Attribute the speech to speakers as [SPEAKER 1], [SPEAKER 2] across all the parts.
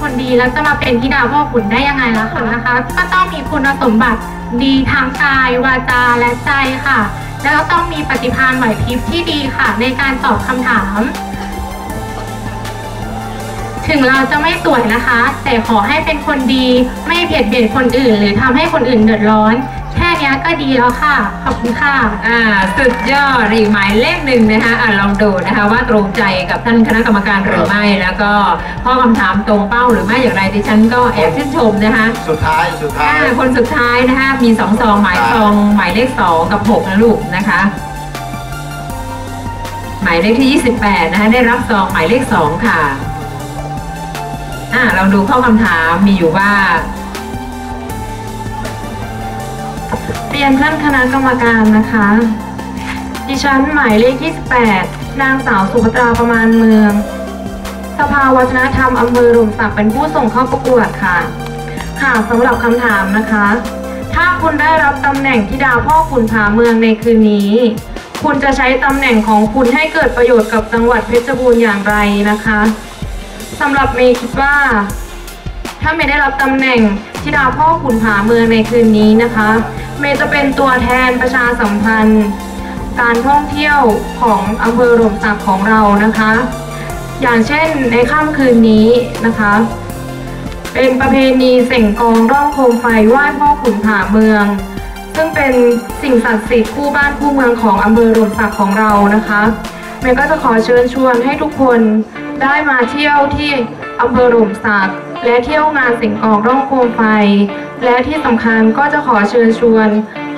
[SPEAKER 1] คนดีแล้วจะมาเป็นธิดาพ่อขุนได้ยังไงล่ะคะนะคะ ก็ต้องมีคุณสมบัติดีทางกายวาจาและใจค่ะ แล้วก็ต้องมีปฏิภาณไหวพริบที่ดีค่ะ ในการตอบคำถาม ถึงเราจะไม่สวยนะคะ แต่ขอให้เป็นคนดีไม่เบียดเบียนคนอื่น หรือทำให้คนอื่นเดือดร้อน นี้ยก็ดีแล้วค่ะ ขอบคุณค่ะ
[SPEAKER 2] อ่า สุดยอดอีกหมายเลขหนึ่งนะคะอ่าลองดูนะคะว่าตรงใจกับท่านคณะกรรมการหรือไม่ แล้วก็ข้อคำถามตรงเป้าหรือไม่อย่างไรดิฉันก็แอบชื่นชมนะคะ
[SPEAKER 3] สุดท้ายสุดท้า
[SPEAKER 2] อ่ายคนสุดท้ายนะคะ มีสองซองหมายซองหมายเลขสองกับหกนะลูกนะคะ หมายเลขที่ 28 นะคะ ได้รับซองหมายเลขสองค่ะ อ่าลองดูข้อคำถามมีอยู่ว่า
[SPEAKER 1] รียนท่านคณะกรรมการนะคะ ดิฉันหมายเลข 28 นางสาวสุภตราประมาณเมือง สภาวัฒนธรรมอำเภอหลุมสักเป็นผู้ส่งเข้าประกวดค่ะ ค่ะสำหรับคำถามนะคะ ถ้าคุณได้รับตำแหน่งธิดาวพ่อขุนผาเมืองในคืนนี้ คุณจะใช้ตำแหน่งของคุณให้เกิดประโยชน์กับจังหวัดเพชรบูรณ์อย่างไรนะคะสำหรับเมย์คิดว่า ถ้าเมย์ได้รับตำแหน่งธิดาพ่อขุนผาเมืองในคืนนี้นะคะ เมย์จะเป็นตัวแทนประชาสัมพันธ์ การท่องเที่ยวของอำเภอหลมสักของเรานะคะ อย่างเช่นในค่ำคืนนี้นะคะ เป็นประเพณีเส่งกองร่องโคมไฟไหว้พ่อขุนผาเมือง ซึ่งเป็นสิ่งศักดิ์สิทธิ์คู่บ้านคู่เมืองของอำเภอหลมสักของเรานะคะเมย์ก็จะขอเชิญชวนให้ทุกคนได้มาเที่ยวที่อำเภอหลมสัก และเที่ยวงานเสิ่งกองร่องโคมไฟ และที่สำคัญก็จะขอเชิญชวน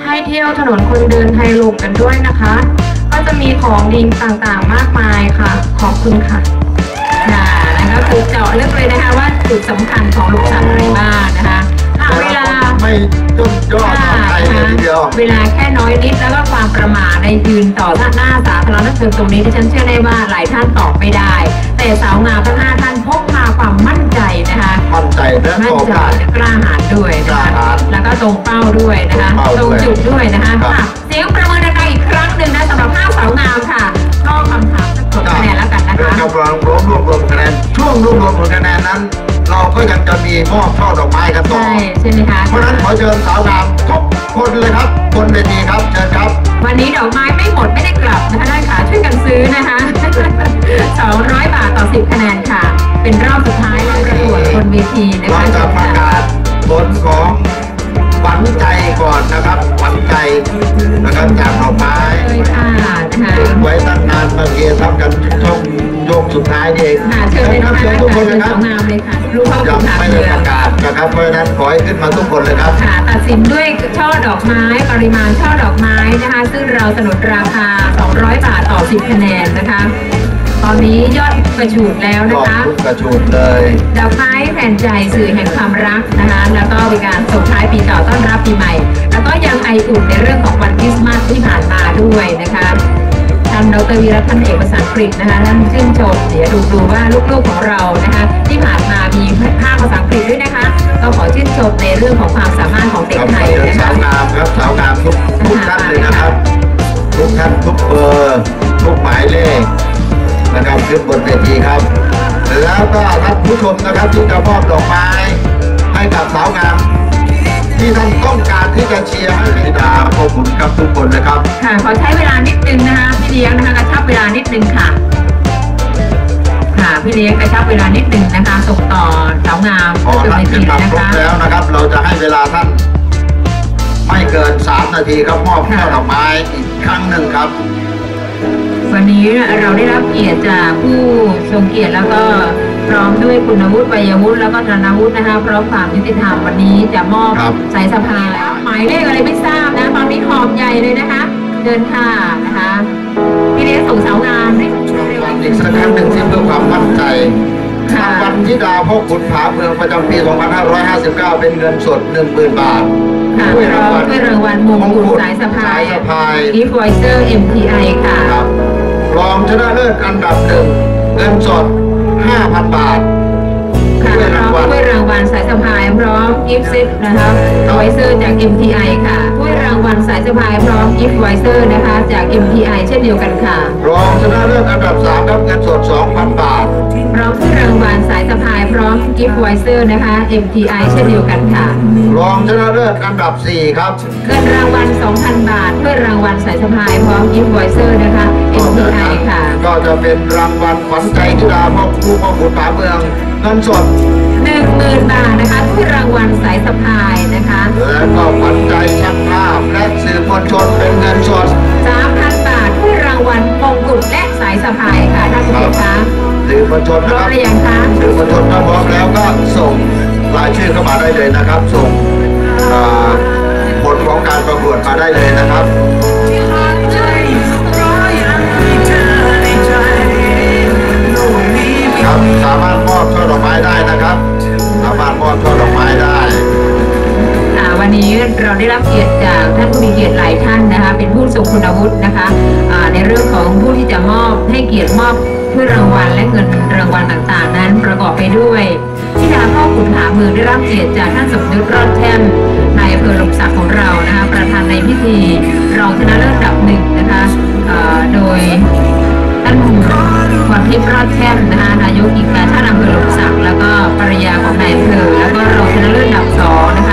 [SPEAKER 1] ให้เที่ยวถนนคนเดินไทยลมกันด้วยนะคะ ก็จะมีของดีต่างๆมากมายค่ะ ขอบคุณค่ะ
[SPEAKER 2] ค่ะนั่นก็คือเจาะลึกเลยนะคะว่าจุดสำคัญของลูกสาวอะไรบ้างนะคะค่ะเวลา
[SPEAKER 3] ไม่ต้นยอด
[SPEAKER 2] ค่ะ
[SPEAKER 3] ไท ยเลยทีเดียว
[SPEAKER 2] เวลาแค่น้อยนิดแล้วก็ความประมาทในยืนต่อหน้าสาธารณชนตรงนี้ที่ฉันเชื่อได้ว่าหลายท่านตอบไม่ได้ แต่สาวงามทั้งห้าท่านพกพาความมั่นใจนะคะ
[SPEAKER 3] มั่นใจและ
[SPEAKER 2] มั่
[SPEAKER 3] โอน
[SPEAKER 2] ใจ
[SPEAKER 3] กาส
[SPEAKER 2] และกล้าหาญด้วยนะ
[SPEAKER 3] กล้า
[SPEAKER 2] คะ
[SPEAKER 3] หาญ
[SPEAKER 2] แล้วก็ตรงเป้าด้วยนะคะ
[SPEAKER 3] ตรงเป้า
[SPEAKER 2] ตรง
[SPEAKER 3] ด้วย
[SPEAKER 2] จุดด้วยนะคะ
[SPEAKER 3] ครับ
[SPEAKER 2] ค่ะเสียงประเมินดังๆอีกครั้งหนึ่งนะสำหรับห้าสาวงามค่ะก็คำถามจะกดคะแนนแล้วกันนะ
[SPEAKER 3] เรื่อง
[SPEAKER 2] คะ
[SPEAKER 3] กำลังรวมรวบรวมคะแนนช่วงรวบรวมผลคะแนนนั้น เราก็ยังจะมีมอบช่อดอกไม้กันต่อ
[SPEAKER 2] ใช่ใช่ไหมคะ
[SPEAKER 3] เพราะฉะนั้นขอเชิญสาวงามทุก คนเลยครับบนเวทีครับเชิญครับ
[SPEAKER 2] วันนี้ดอกไม้ไม่หมดไม่ได้กลับนะคะได้ค่ะช่วยกันซื้อนะคะ200 บาทต่อ 10 คะแนนค่ะ เป็นรอบสุดท้ายแล้วประกวดบนเวทีนะ
[SPEAKER 3] เรา
[SPEAKER 2] คะ
[SPEAKER 3] จะประกาศผลของหวันใจก่อนนะครับหวันใจนะครับจากดอกไม้
[SPEAKER 2] เลยค่ะนะคะ
[SPEAKER 3] เก็บไว้ตั้งนานมาเกียร์ทำกันช่วงโยงสุดท้ายนี่เอง
[SPEAKER 2] ค่ะเชิญเลย
[SPEAKER 3] ครั
[SPEAKER 2] นะ
[SPEAKER 3] บ
[SPEAKER 2] คะ
[SPEAKER 3] เชิญทุกคน
[SPEAKER 2] เชิ
[SPEAKER 3] เลยครับ
[SPEAKER 2] ญสาวงามเลยค่ะลูกพ่อ
[SPEAKER 3] ยั
[SPEAKER 2] ขุ
[SPEAKER 3] ง
[SPEAKER 2] นผา
[SPEAKER 3] ไม่
[SPEAKER 2] เมื
[SPEAKER 3] ได้
[SPEAKER 2] อ
[SPEAKER 3] ป
[SPEAKER 2] ง
[SPEAKER 3] ระกาศ นะครับเพราะฉะนั้นขอให้ขึ้นมาทุกคนเลยครับ
[SPEAKER 2] ค่ะตัดสินด้วยช่อดอกไม้ปริมาณช่อดอกไม้นะคะ ซึ่งเราสนุนราคา 200 บาทต่อ 10 คะแนนนะคะ ตอนนี้ยอดกระฉูดแล้ว
[SPEAKER 3] ข
[SPEAKER 2] นะ
[SPEAKER 3] อบ
[SPEAKER 2] คะ
[SPEAKER 3] คุณกระชูดเลย
[SPEAKER 2] ดอกไม้แผ่นใจสื่อแห่งความรักนะคะ แล้วก็เป็นการส่งท้ายปีเก่าต้อนรับปีใหม่ แล้วก็ยังไออุ่นในเรื่องของวันคริสต์มาสที่ผ่านมาด้วยนะคะท่าน ดรวีรพันธ์เอกภาษาอังกฤษนะคะท่านชื่นชมเดี๋ยวดูดูว่าลูกๆของเรานะคะที่ผ่านมามีภาคภาษาอังกฤษด้วยนะคะก็ขอชื่นชมในเรื่องของความสามารถของเด็กไทย
[SPEAKER 3] เชิญ
[SPEAKER 2] นะ
[SPEAKER 3] สาวงามครับสาวงามทุกทุกท่านเลยนะครับทุกท่านทุกเบอร์ทุกหมายเลขนะครับขึ้นบนเวทีครับ แล้วก็ท่านผู้ชมนะครับที่จะมอบดอกไม้ให้กับสาวงามที่ท่านต้องการ ที่จะเชียร์ให้ลิดาขอบคุณครับทุกคนนะครับ
[SPEAKER 2] ค่ะ ขอใช้เวลานิดนึงนะคะพี่เลี้ยงนะคะกระชับเวลานิดนึงค่ะ ค่ะพี่เลี้ยงกระชับเวลานิดนึงนะคะส่งต่อสาวงาม
[SPEAKER 3] พอ
[SPEAKER 2] ขึ้น
[SPEAKER 3] ท่าน
[SPEAKER 2] เว
[SPEAKER 3] ขึ้
[SPEAKER 2] ที
[SPEAKER 3] นมา
[SPEAKER 2] นะ
[SPEAKER 3] ครบ
[SPEAKER 2] คะ
[SPEAKER 3] แล้วนะครับ เราจะให้เวลาท่าน ไม่เกิน 3 นาทีครับมอบช่อดอกไม้อีกครั้งหนึ่งครับ
[SPEAKER 2] วันนี้เราได้รับเกียรติจากผู้ทรงเกียรติแล้วก็ พร้อมด้วยคุณวุฒิวัยวุฒิแล้วก็ธนวุฒินะคะพร้อมความยุติธรรมวันนี้จะมอบ
[SPEAKER 3] ครับ
[SPEAKER 2] สายสะพายหมายเลขอะไรไม่ทราบนะตอนนี้หอบใหญ่เลยนะคะ เดินค่ะนะคะพี่เลี้ยงส่งสาวงามได้เร็ว
[SPEAKER 3] อีกสักครั้งหนึ่งที่เพื่อความมั่นใจ
[SPEAKER 2] ค่ะ
[SPEAKER 3] รางวัลที่ดาวพ่อขุนผาเมืองประจำปี 2559 เป็นเงินสด 10,000 บาท
[SPEAKER 2] ค่ะ
[SPEAKER 3] ด้วย
[SPEAKER 2] พร้
[SPEAKER 3] รา
[SPEAKER 2] องม
[SPEAKER 3] วัล
[SPEAKER 2] ด้วยรางวัลมงกุฎสายสะพาย
[SPEAKER 3] สายสะพาย
[SPEAKER 2] e v o i c e r MTI ค่ะ
[SPEAKER 3] ครับรองชนะเลิศอันดับหนึ่งเงินสด 5,000 บาท
[SPEAKER 2] ค่ะ
[SPEAKER 3] ด้วย
[SPEAKER 2] พร้
[SPEAKER 3] รา
[SPEAKER 2] องม
[SPEAKER 3] วัล
[SPEAKER 2] ด้วยรางวัลสายสะพายพร้อมกิฟต์เซตนะคะไวเซอร์จาก MTI ค่ะด้วยรางวัลสายสะพายพร้อมกิฟต์ไวเซอร์นะคะจาก MTI เช่นเดียวกันค่ะ
[SPEAKER 3] รองชนะเลิศอันดับ 3 ครับเงินสด 2,000 บาท
[SPEAKER 2] พร้อมด้วยรางวัลสายสะพาย พร้อม gift voucher นะคะ MTI เช่นเดียวกันค่ะ
[SPEAKER 3] รองชนะเลิศอันดับ 4 ครับ
[SPEAKER 2] เงินรางวัล 2,000 บาทเพื่อรางวัลสายสะพายพร้อม gift voucher นะคะ MTI ค่ะ
[SPEAKER 3] ก็จะเป็นรางวัลขวัญใจกีฬาพ่อผู้พ่อขุนผาเมืองเงินสด
[SPEAKER 2] 10,000 บาทนะคะเพื่อรางวัลสายสะพายนะคะ
[SPEAKER 3] และก็ขวัญใจช่างภาพและสื่อมวลชนเป็นเงินสด
[SPEAKER 2] 3,000บาท เพื่อรางวัลมงกุฎและสายสะพายค่ะท่านผู้ชมคะ
[SPEAKER 3] สื่อมวลชน
[SPEAKER 2] พ
[SPEAKER 3] นะ
[SPEAKER 2] ร้อ
[SPEAKER 3] ค
[SPEAKER 2] ม
[SPEAKER 3] รับ
[SPEAKER 2] หรือยังคะ
[SPEAKER 3] สื่อมวลชนถ้าพร้อมแล้วก็ส่งรายชื่อเข้ามาได้เลยนะครับ ส่งอ่าผลของการประกวดมาได้เลยนะครับ ครับสามารถมอบช่อดอกไม้ได้นะครับ สามารถมอบช่อดอกไม้ได้
[SPEAKER 2] อ่าวั นี้เราได้รับเกียรติจากท่านผู้มีเกียรติหลายท่านนะคะ เป็นผู้ทรงคุณวุฒินะคะในเรื่องของผู้ที่จะมอบให้เกียรติมอบเพื่อรางวัลและเงินรางวัลต่างๆ นั้นประกอบไปด้วยที่ดาพ่อขุนหาเมืองได้รับเกียรติจากท่านสมนึกรอดแท่นนายอำเภอหลมศักดิ์ของเรานะคะประธานในพิธีรองชนะเลิศดับหนึ่งนะคะโดยท่านพรทิพย์รอดแท่นนะคะนายกอีกการชาติอำเภอหลมศักดิ์แล้วก็ภรรยาของนายอำเภอแล้วก็รองชนะเลิศดับสองนะคะ